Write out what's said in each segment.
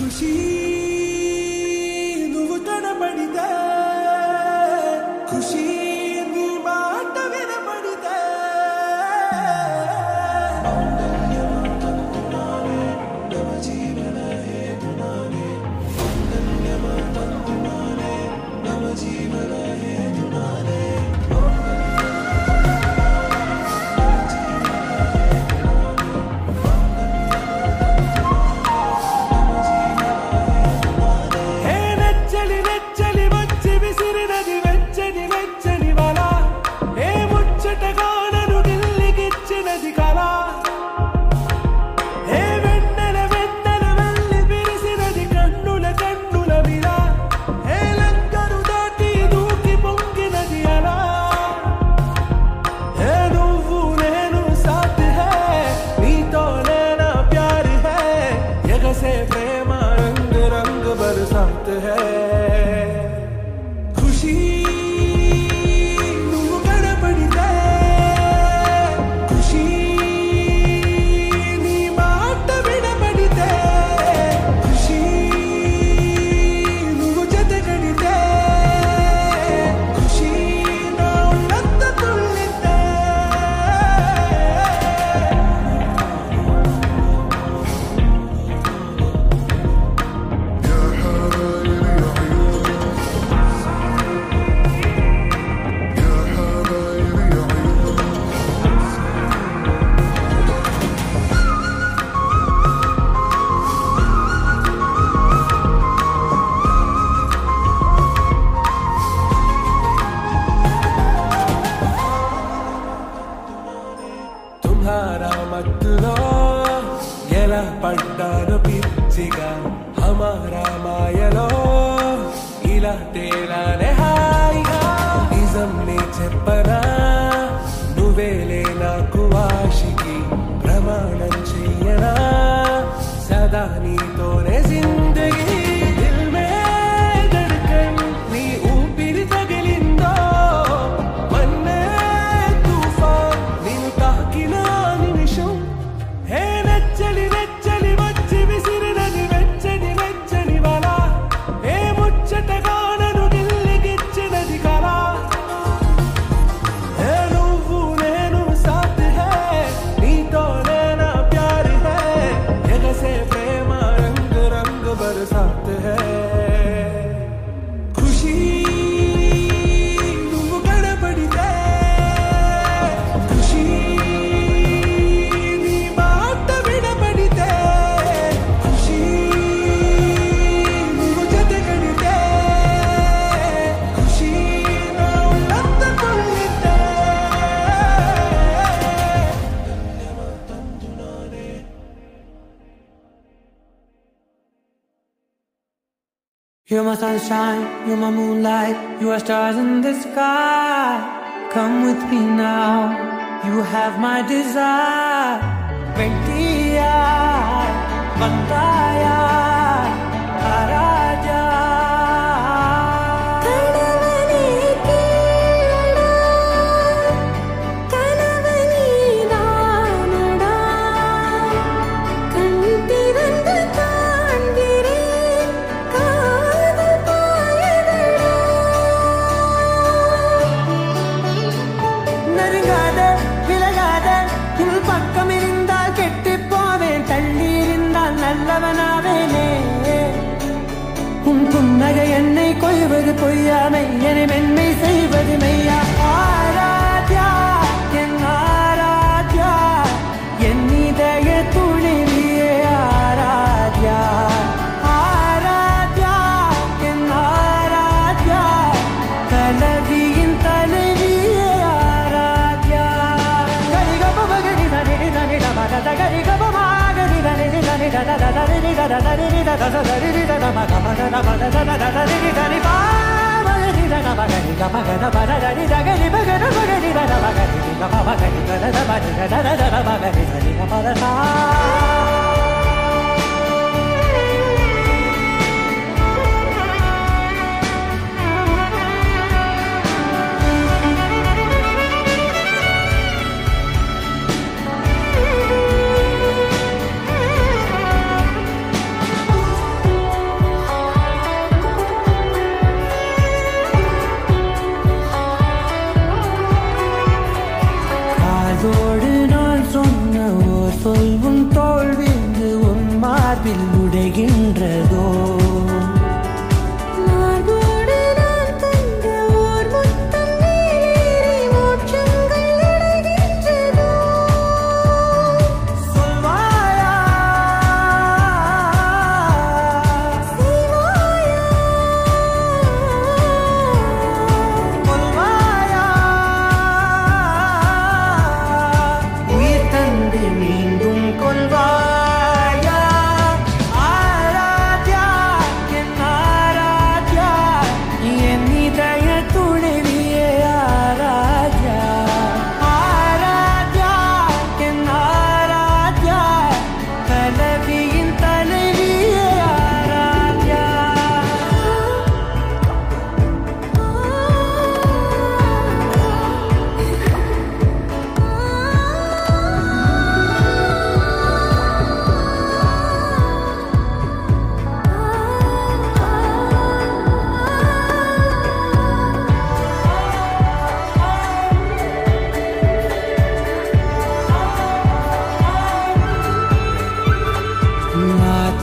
可惜。ఎలా పడ్డాను పిచ్చిగా హమారా మాయలో. ఇలా తేలానే హాయిగా. నిజం నీ చెప్పనా? నువ్వేలే నాకు వాషికి ప్రమాణం చెయ్యనా? సదా నీతోనే జిందగీ sunshine, you're my moonlight, you are stars in the sky. Come with me now, you have my desire. Ventia, Bandaya, கொய்வது பொய்யாமை என்னை மென்மை செய்வது மெய்யா ஆராத்யா என் ஆராத்யா என் இதய துணிவியே ஆராத்யா ஆராத்யா என் ஆராத்யா கலவியின் தலைவியே ஆராத்யா கரிகப மகரி தனி தனி மத கரிகப மகரி தனி தனி தத தனி தத தனி தத தனி தத மக மக மத தத தனி தனி பா மகரி தன மகரி க மகன பத தனி தகரி மகன மகரி தன மகரி க ம மகரி க தத மகரி க தத தன da da da da da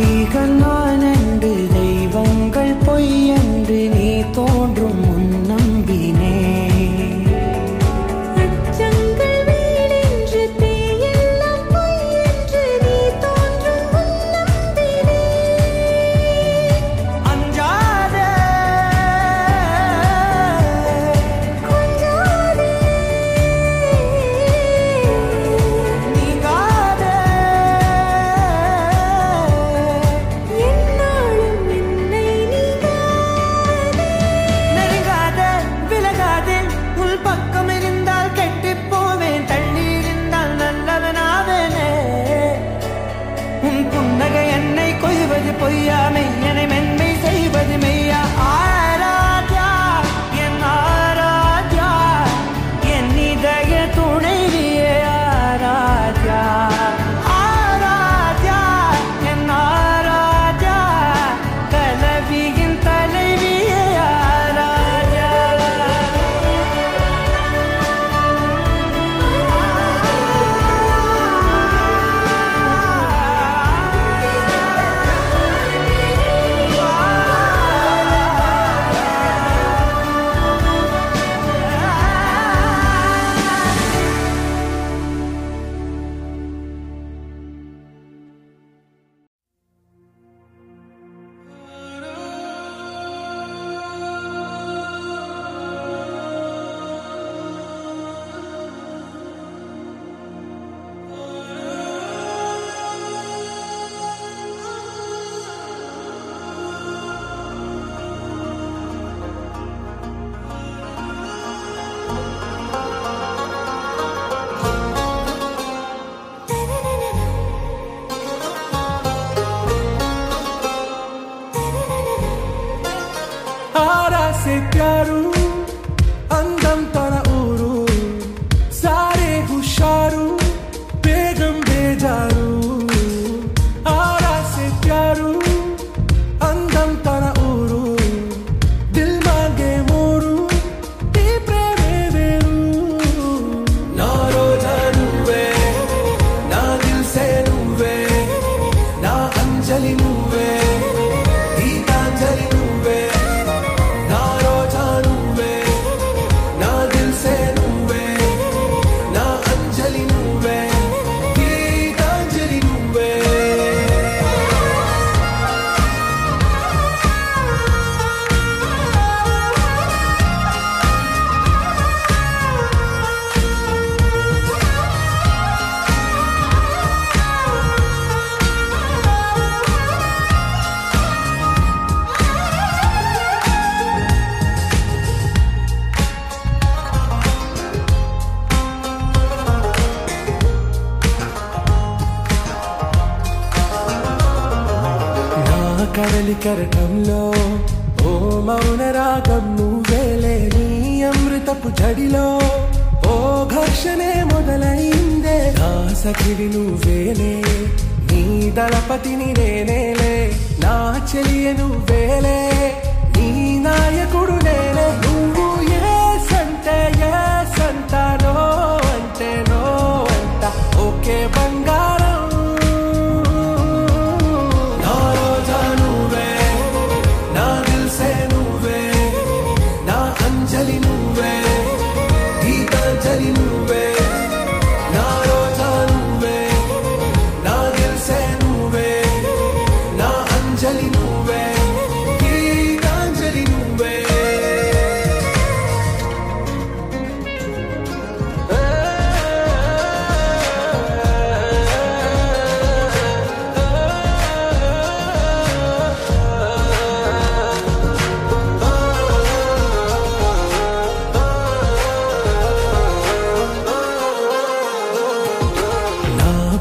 di can na కరటంలో ఓ మౌన రాగం నువ్వేలే నీ అమృతపు జడిలో. ఓ ఘర్షణే మొదలైందే. దాసకిడి నువ్వేలే నీ దళపతిని నేనేలే నా చెలియ నువ్వేలే నీ నాయకుడు నేనే. నువ్వు ఏ సంటే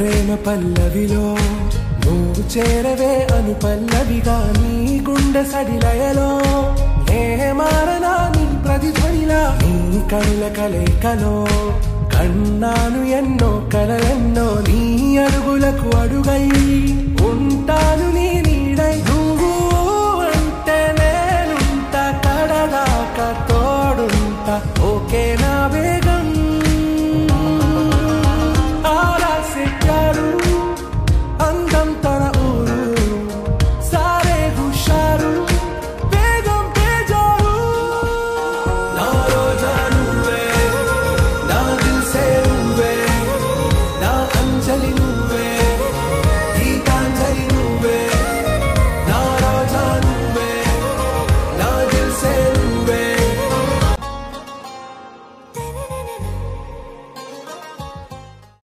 ప్రేమ పల్లవిలో నువ్వు చేరవే అను పల్లవిగా నీ గుండె సడిలయలో. ఏ మారనా నీ ప్రతిధ్వనిలా నీ కళ్ళ కలయికలో. కన్నాను ఎన్నో కలలెన్నో నీ అడుగులకు అడుగై ఉంటాను నీ నీడై. నువ్వు అంటే నేనుంటా కడదాక తోడుంటా ఓకే నా వేగం. ఆరాసే